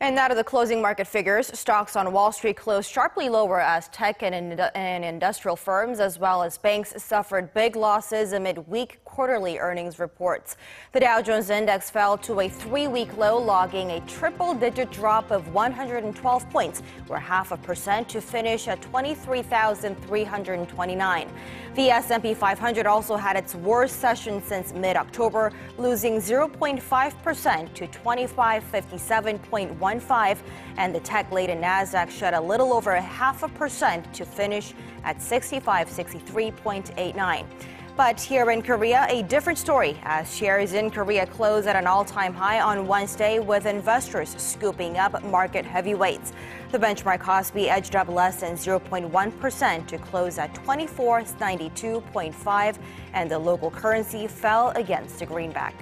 And now to the closing market figures. Stocks on Wall Street closed sharply lower as tech and, and, industrial firms as well as banks suffered big losses amid weak quarterly earnings reports. The Dow Jones Index fell to a three-week low, logging a triple-digit drop of 112 points, or half a percent, to finish at 23,329. The S&P 500 also had its worst session since mid-October, losing 0.5 percent to 2557.1. 1.15, and the tech-laden Nasdaq shed a little over a half a percent to finish at 6563.89. But here in Korea, a different story as shares in Korea close at an all-time high on Wednesday with investors scooping up market heavyweights. The benchmark Kospi edged up less than 0.1% to close at 2492.5 and the local currency fell against the greenback.